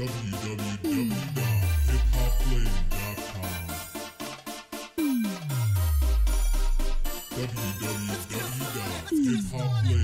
www.hiphoplane.com. www.hiphoplane.com.